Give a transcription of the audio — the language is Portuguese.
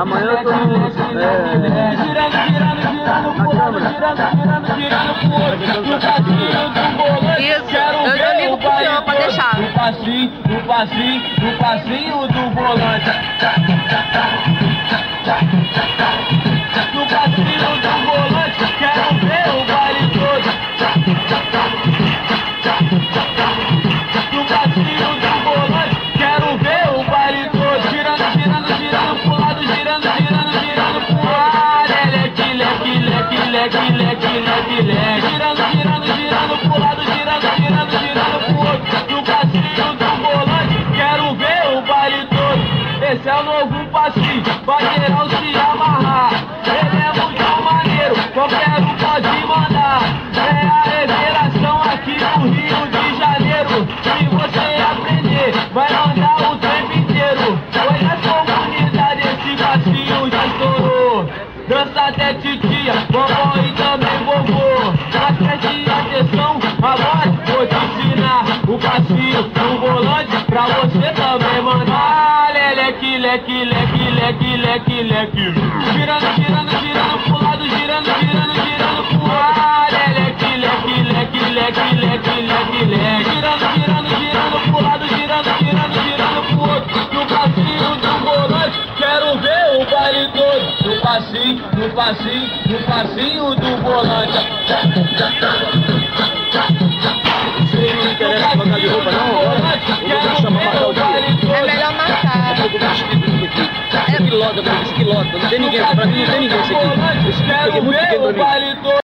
Amanhã eu tô no, é, na Câmara. Isso, eu, eu ligo pro senhor pra deixar. No passinho, no passinho, no passinho do volante. No passinho do volante, leque. Girando, girando, girando pro lado, girando, girando, girando pro outro. No passinho do volante, quero ver o baile todo. Esse é o novo passinho, geral se amarrar. Ele é muito maneiro, qualquer um pode mandar. É a revelação aqui no Rio de Janeiro. Se você leque, leque, leque. Girando, girando, girando pro lado, girando, girando, girando pro ar. Leque, leque, leque, leque, leque, leque, leque. Girando, girando, girando pro lado, girando, girando, girando pro outro. No passinho do volante, quero ver o baile todo. No passinho, no passinho, no passinho do volante. Aqui. Isso aqui lota, pra mim, isso aqui lota. Não tem ninguém, pra mim não tem ninguém isso aqui. Esse aqui peguei muito pequeno.